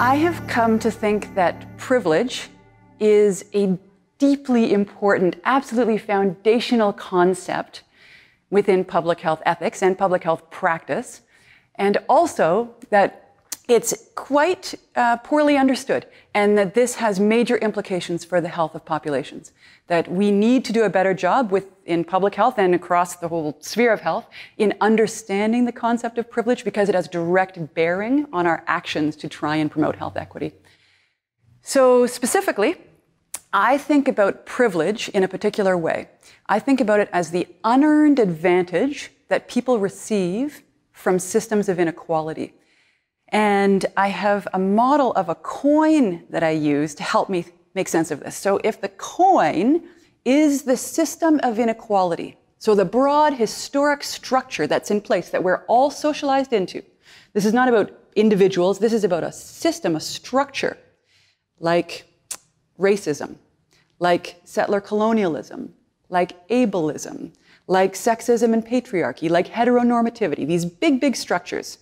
I have come to think that privilege is a deeply important, absolutely foundational concept within public health ethics and public health practice, and also that it's quite uh, poorly understood, and that this has major implications for the health of populations. That we need to do a better job with, in public health and across the whole sphere of health in understanding the concept of privilege because it has direct bearing on our actions to try and promote health equity. So, specifically, I think about privilege in a particular way. I think about it as the unearned advantage that people receive from systems of inequality. And I have a model of a coin that I use to help me make sense of this. So if the coin is the system of inequality, so the broad historic structure that's in place that we're all socialized into, this is not about individuals, this is about a system, a structure like racism, like settler colonialism, like ableism, like sexism and patriarchy, like heteronormativity, these big, big structures.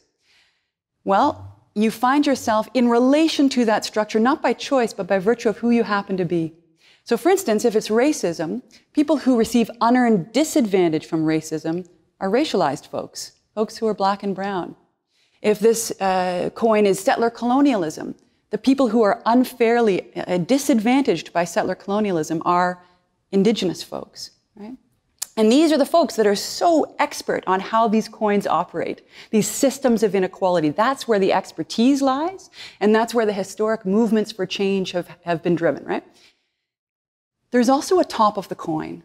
Well, you find yourself in relation to that structure, not by choice, but by virtue of who you happen to be. So, for instance, if it's racism, people who receive unearned disadvantage from racism are racialized folks, folks who are black and brown. If this uh, coin is settler colonialism, the people who are unfairly uh, disadvantaged by settler colonialism are indigenous folks, right? And these are the folks that are so expert on how these coins operate, these systems of inequality. That's where the expertise lies, and that's where the historic movements for change have, have been driven, right? There's also a top of the coin.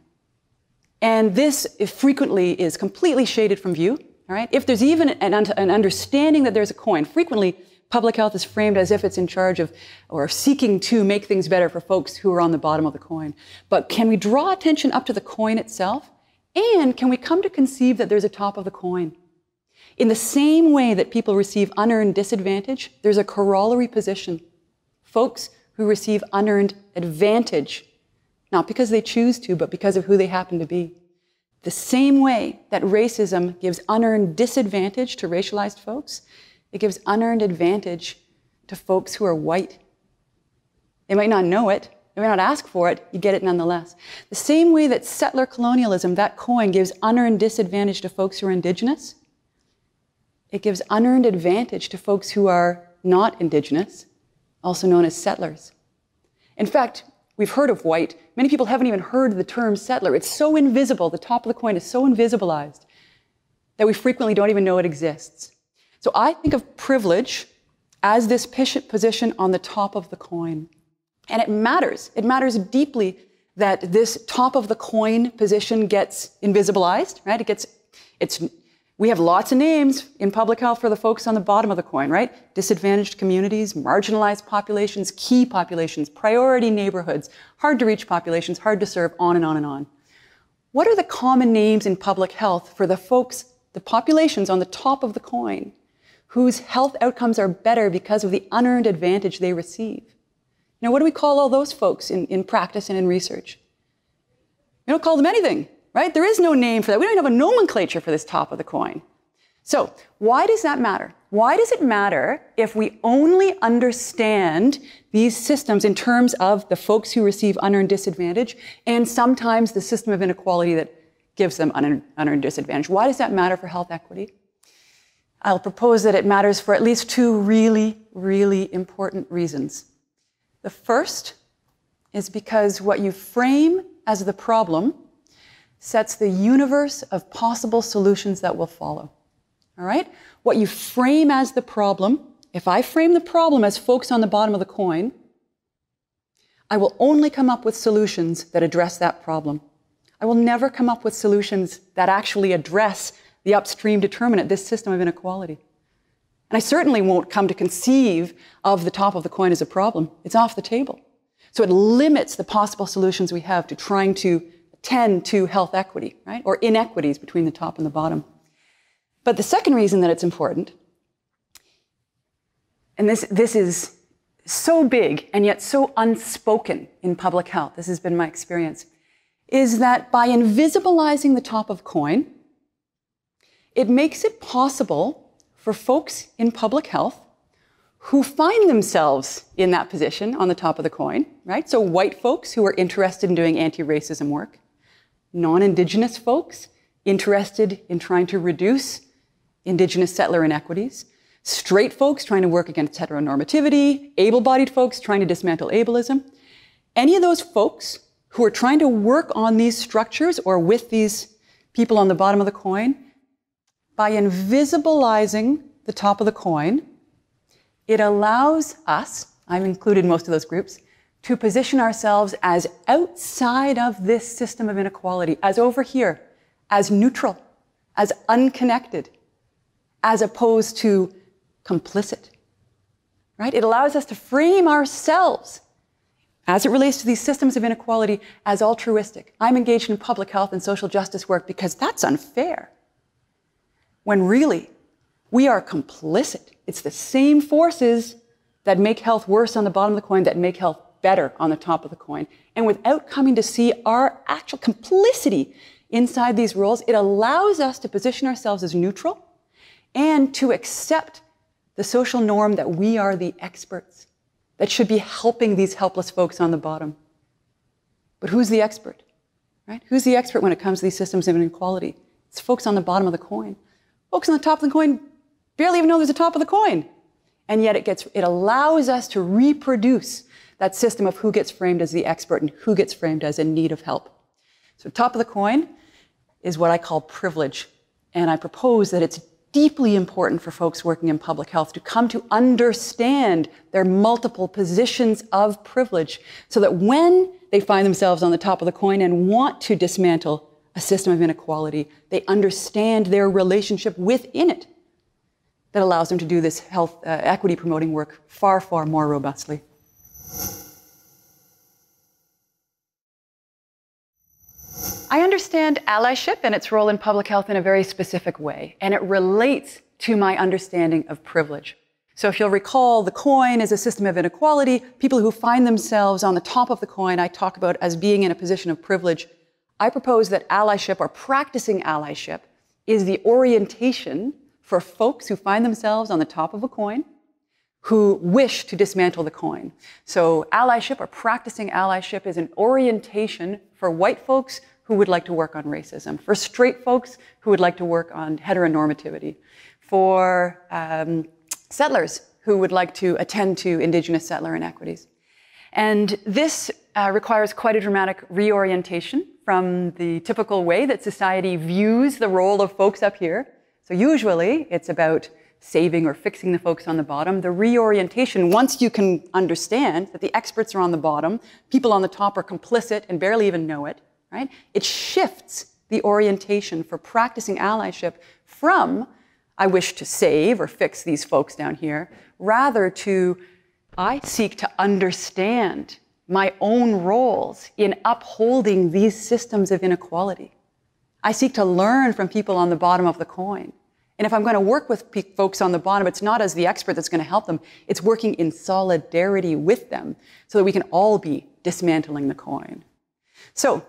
And this frequently is completely shaded from view, all right? If there's even an, an understanding that there's a coin, frequently public health is framed as if it's in charge of or seeking to make things better for folks who are on the bottom of the coin. But can we draw attention up to the coin itself? And can we come to conceive that there's a top of the coin? In the same way that people receive unearned disadvantage, there's a corollary position. Folks who receive unearned advantage, not because they choose to, but because of who they happen to be. The same way that racism gives unearned disadvantage to racialized folks, it gives unearned advantage to folks who are white. They might not know it, you may not ask for it, you get it nonetheless. The same way that settler colonialism, that coin, gives unearned disadvantage to folks who are indigenous, it gives unearned advantage to folks who are not indigenous, also known as settlers. In fact, we've heard of white. Many people haven't even heard the term settler. It's so invisible, the top of the coin is so invisibilized that we frequently don't even know it exists. So I think of privilege as this position on the top of the coin. And it matters. It matters deeply that this top of the coin position gets invisibilized, right? It gets, it's, we have lots of names in public health for the folks on the bottom of the coin, right? Disadvantaged communities, marginalized populations, key populations, priority neighborhoods, hard to reach populations, hard to serve, on and on and on. What are the common names in public health for the folks, the populations on the top of the coin, whose health outcomes are better because of the unearned advantage they receive? Now, what do we call all those folks in, in practice and in research? We don't call them anything, right? There is no name for that. We don't even have a nomenclature for this top of the coin. So, why does that matter? Why does it matter if we only understand these systems in terms of the folks who receive unearned disadvantage and sometimes the system of inequality that gives them unearned, unearned disadvantage? Why does that matter for health equity? I'll propose that it matters for at least two really, really important reasons. The first is because what you frame as the problem sets the universe of possible solutions that will follow. All right? What you frame as the problem, if I frame the problem as folks on the bottom of the coin, I will only come up with solutions that address that problem. I will never come up with solutions that actually address the upstream determinant, this system of inequality. And I certainly won't come to conceive of the top of the coin as a problem. It's off the table. So it limits the possible solutions we have to trying to tend to health equity, right? Or inequities between the top and the bottom. But the second reason that it's important, and this, this is so big and yet so unspoken in public health, this has been my experience, is that by invisibilizing the top of coin, it makes it possible for folks in public health who find themselves in that position on the top of the coin, right? So white folks who are interested in doing anti-racism work, non-indigenous folks interested in trying to reduce indigenous settler inequities, straight folks trying to work against heteronormativity, able-bodied folks trying to dismantle ableism. Any of those folks who are trying to work on these structures or with these people on the bottom of the coin, by invisibilizing the top of the coin, it allows us, I've included most of those groups, to position ourselves as outside of this system of inequality, as over here, as neutral, as unconnected, as opposed to complicit. Right? It allows us to frame ourselves as it relates to these systems of inequality as altruistic. I'm engaged in public health and social justice work because that's unfair. When really, we are complicit. It's the same forces that make health worse on the bottom of the coin that make health better on the top of the coin. And without coming to see our actual complicity inside these roles, it allows us to position ourselves as neutral and to accept the social norm that we are the experts that should be helping these helpless folks on the bottom. But who's the expert? Right? Who's the expert when it comes to these systems of inequality? It's folks on the bottom of the coin. Folks on the top of the coin barely even know there's a top of the coin. And yet it gets it allows us to reproduce that system of who gets framed as the expert and who gets framed as in need of help. So top of the coin is what I call privilege. And I propose that it's deeply important for folks working in public health to come to understand their multiple positions of privilege so that when they find themselves on the top of the coin and want to dismantle a system of inequality, they understand their relationship within it that allows them to do this health uh, equity promoting work far, far more robustly. I understand allyship and its role in public health in a very specific way, and it relates to my understanding of privilege. So if you'll recall, the coin is a system of inequality. People who find themselves on the top of the coin, I talk about as being in a position of privilege. I propose that allyship or practicing allyship is the orientation for folks who find themselves on the top of a coin who wish to dismantle the coin. So allyship or practicing allyship is an orientation for white folks who would like to work on racism, for straight folks who would like to work on heteronormativity, for um, settlers who would like to attend to indigenous settler inequities. And this uh, requires quite a dramatic reorientation from the typical way that society views the role of folks up here. So usually it's about saving or fixing the folks on the bottom. The reorientation, once you can understand that the experts are on the bottom, people on the top are complicit and barely even know it, right? It shifts the orientation for practicing allyship from I wish to save or fix these folks down here, rather to I seek to understand my own roles in upholding these systems of inequality. I seek to learn from people on the bottom of the coin. And if I'm going to work with folks on the bottom, it's not as the expert that's going to help them. It's working in solidarity with them so that we can all be dismantling the coin. So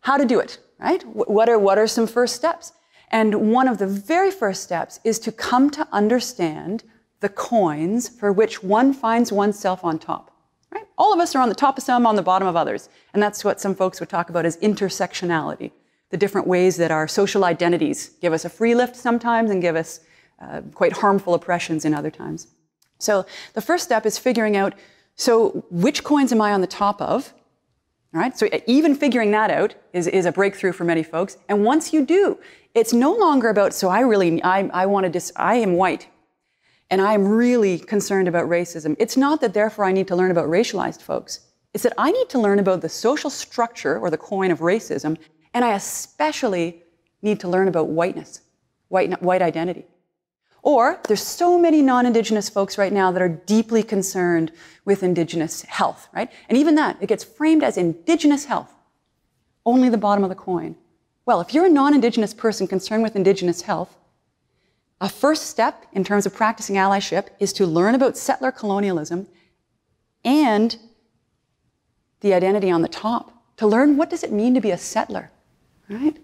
how to do it, right? What are, what are some first steps? And one of the very first steps is to come to understand the coins for which one finds oneself on top. Right? All of us are on the top of some, on the bottom of others. And that's what some folks would talk about as intersectionality. The different ways that our social identities give us a free lift sometimes and give us uh, quite harmful oppressions in other times. So the first step is figuring out, so which coins am I on the top of? All right, so even figuring that out is, is a breakthrough for many folks. And once you do, it's no longer about, so I really, I, I want to dis, I am white and I'm really concerned about racism. It's not that therefore I need to learn about racialized folks. It's that I need to learn about the social structure or the coin of racism, and I especially need to learn about whiteness, white, white identity. Or there's so many non-Indigenous folks right now that are deeply concerned with Indigenous health, right? And even that, it gets framed as Indigenous health, only the bottom of the coin. Well, if you're a non-Indigenous person concerned with Indigenous health, a first step in terms of practicing allyship is to learn about settler colonialism and the identity on the top, to learn what does it mean to be a settler, right?